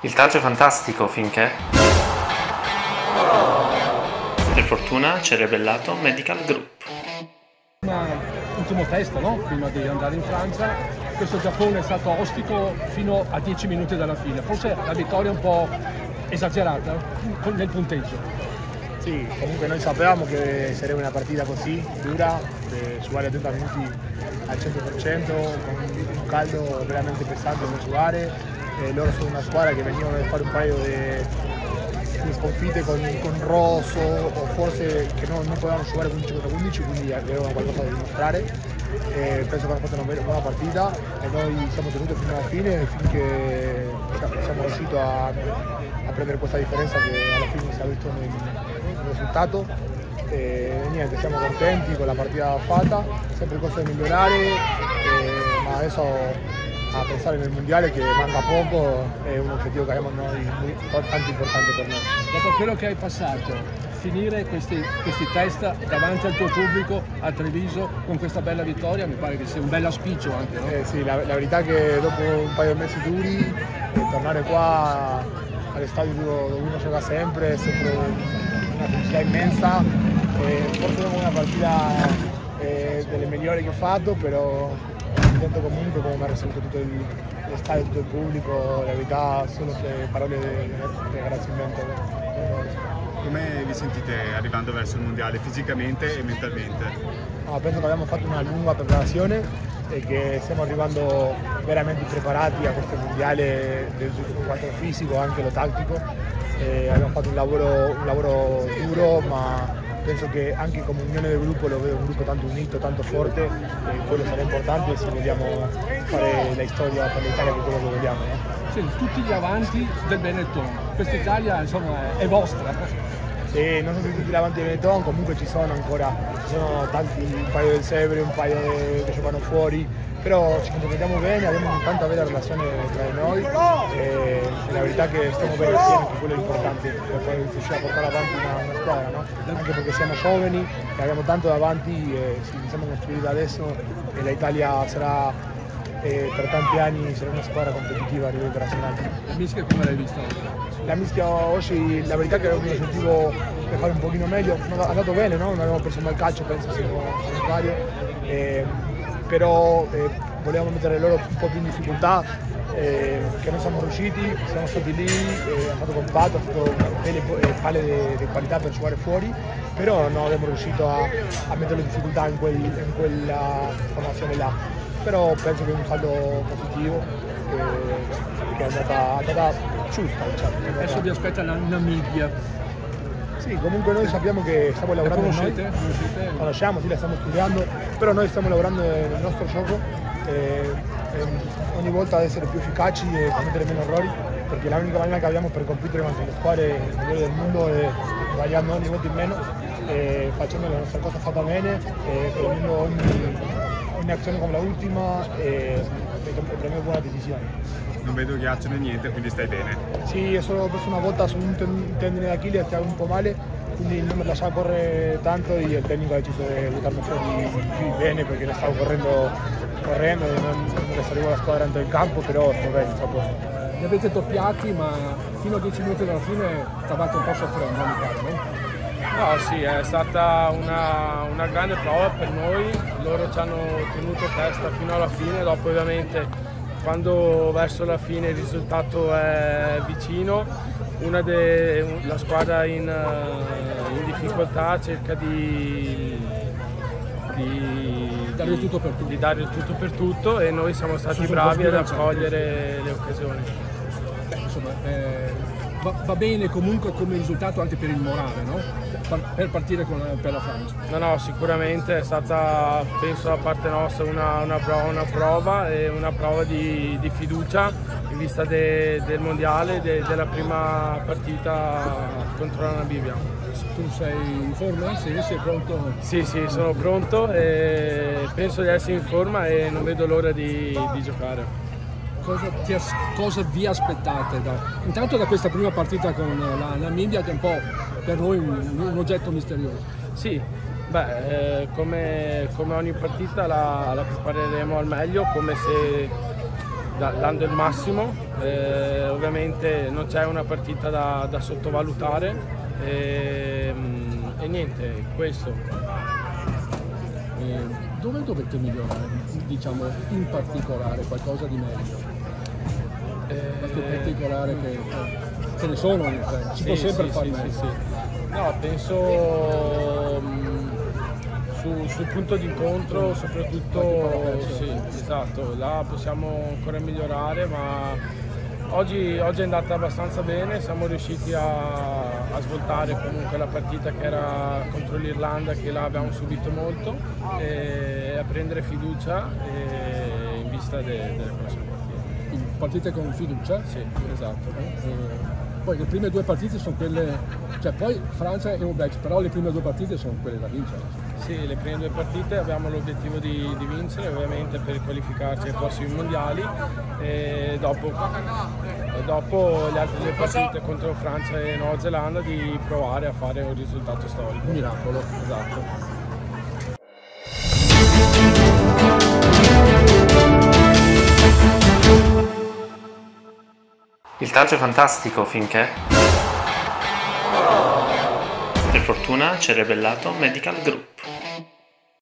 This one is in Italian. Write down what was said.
Il taggio è fantastico finché... Per fortuna ci è rivelato Medical Group. Una ultimo test no? prima di andare in Francia. Questo Giappone è stato ostico fino a 10 minuti dalla fine. Forse la vittoria è un po' esagerata nel punteggio. Sì, comunque noi sapevamo che sarebbe una partita così, dura, eh, vari 30 minuti al 100%, con un caldo veramente pesante da giocare. Eh, loro sono una squadra che venivano a fare un paio di sconfitte con, con Rosso o forse che non, non potevano giocare 15 contro 15, quindi avevano qualcosa da dimostrare. Eh, penso che hanno fatto una buona partita e noi siamo tenuti fino alla fine finché siamo riusciti a, a prendere questa differenza che alla fine si è visto nel, nel risultato. E niente, siamo contenti con la partita fatta, sempre cosa da migliorare, eh, ma adesso a pensare nel mondiale che manca poco è un obiettivo che abbiamo noi tanto importante per noi. Dopo quello che hai passato, finire questi, questi test davanti al tuo pubblico a Treviso con questa bella vittoria mi pare che sia un bel auspicio anche, no? Eh sì, la, la, verità è che dopo un paio di mesi duri eh, tornare qua all'estadio dove uno gioca sempre è sempre una felicità immensa. Eh, forse non una partita eh, delle migliori che ho fatto, però contento comunque come mi ha ricevuto tutto il, lo stadio, tutto il pubblico, la verità solo se parole di ringraziamento. Come vi sentite arrivando verso il mondiale fisicamente e mentalmente? No, penso che abbiamo fatto una lunga preparazione e che stiamo arrivando veramente preparati a questo mondiale del quanto fisico anche lo tattico. E abbiamo fatto un lavoro, un lavoro duro ma penso che anche come unione del gruppo lo vedo un gruppo tanto unito, tanto forte e quello sarà importante se vogliamo fare la storia per l'Italia che è quello che vogliamo. No? Sì, tutti gli avanti del Benetton, questa Italia insomma è vostra. Sì, non sono tutti gli avanti del Benetton, comunque ci sono ancora, ci sono tanti, un paio del Severi, un paio che giocano fuori, però ci comprendiamo bene, abbiamo tanta bella relazione tra noi e la verità è che stiamo bene insieme, che quello è importante per poi riuscire a portare avanti una, una squadra, no? anche perché siamo giovani e abbiamo tanto davanti e ci iniziamo a costruire adesso e l'Italia sarà eh, per tanti anni sarà una squadra competitiva a livello internazionale. La mischia come l'hai vista? La mischia oggi, la verità è che era un obiettivo per fare un pochino meglio, è andato bene, no? non abbiamo preso mal calcio penso se non sbaglio. Eh, però eh, volevamo mettere loro un po' più in difficoltà, eh, che non siamo riusciti, siamo stati lì, eh, hanno fatto compatto, hanno fatto delle palle di qualità per giocare fuori, però non abbiamo riuscito a, a mettere le difficoltà in, quel, in, quella formazione là. Però penso che è un saldo positivo che, che è andata, andata giusta. Diciamo. Adesso vi aspetta la Namibia. Sì, comunque noi sappiamo che stiamo lavorando la noi, conosciamo, sì, la stiamo studiando, però noi stiamo lavorando nel nostro gioco e, e ogni volta ad essere più efficaci e commettere meno errori, perché la l'unica maniera che abbiamo per competere contro le squadre migliori del mondo è sbagliando ogni volta in meno e facendo la nostra cosa fatta bene prendendo ogni, ogni azione come l'ultima e, e prendendo buone decisioni non vedo ghiaccio né niente, quindi stai bene. Sì, sono preso una volta su un tendine d'Achille, stavo un po' male, quindi non mi lasciava correre tanto e il tecnico ha deciso di buttarmi fuori più bene perché ne stavo correndo, correndo e non, non servivo la squadra dentro il campo, però sto bene, sto a posto. Li avete doppiati, ma fino a 10 minuti dalla fine stavate un po' soffrendo ogni caso, no? No, sì, è stata una, una, grande prova per noi, loro ci hanno tenuto testa fino alla fine, dopo ovviamente quando verso la fine il risultato è vicino, de, la squadra in, eh, in, difficoltà cerca di, di, dare tutto di, dare il tutto per tutto e noi siamo stati bravi ad accogliere le occasioni. Beh, insomma, eh, va, va, bene comunque come risultato anche per il morale, no? Per partire con, per la Francia? No, no, sicuramente è stata, penso da parte nostra, una, una, prova, una prova, e una prova di, di fiducia in vista de, del mondiale, de, della prima partita contro la Namibia. Tu sei in forma? Sì, sei pronto? Sì, sì, sono pronto e penso di essere in forma e non vedo l'ora di, di giocare. Cosa, ti, cosa, vi aspettate da, intanto da questa prima partita con la Namibia che è un po' per noi un, un oggetto misterioso. Sì, Beh, eh, come, come, ogni partita la, la, prepareremo al meglio, come se da, dando il massimo. Eh, ovviamente non c'è una partita da, da sottovalutare e, mm, e, niente, questo. E dove dovete migliorare, diciamo in particolare, qualcosa di meglio? Qualche particolare che ce ne sono, cioè, si sì, può sempre sì, fare sì. Sì, no, penso mm, su, sul punto d'incontro soprattutto sì, esatto, là possiamo ancora migliorare ma oggi, oggi, è andata abbastanza bene, siamo riusciti a, a, svoltare comunque la partita che era contro l'Irlanda che là abbiamo subito molto e a prendere fiducia in vista de, delle prossime partite. Partite con fiducia? Sì, esatto. Eh, poi le prime due partite sono quelle, cioè poi Francia e Ubek, però le prime due partite sono quelle da vincere. Sì, le prime due partite abbiamo l'obiettivo di, di, vincere ovviamente per qualificarci ai prossimi mondiali e dopo, e dopo, le altre due partite contro Francia e Nuova Zelanda di provare a fare un risultato storico. Un miracolo. Esatto. È fantastico finché... Per fortuna c'è Rebellato Medical Group.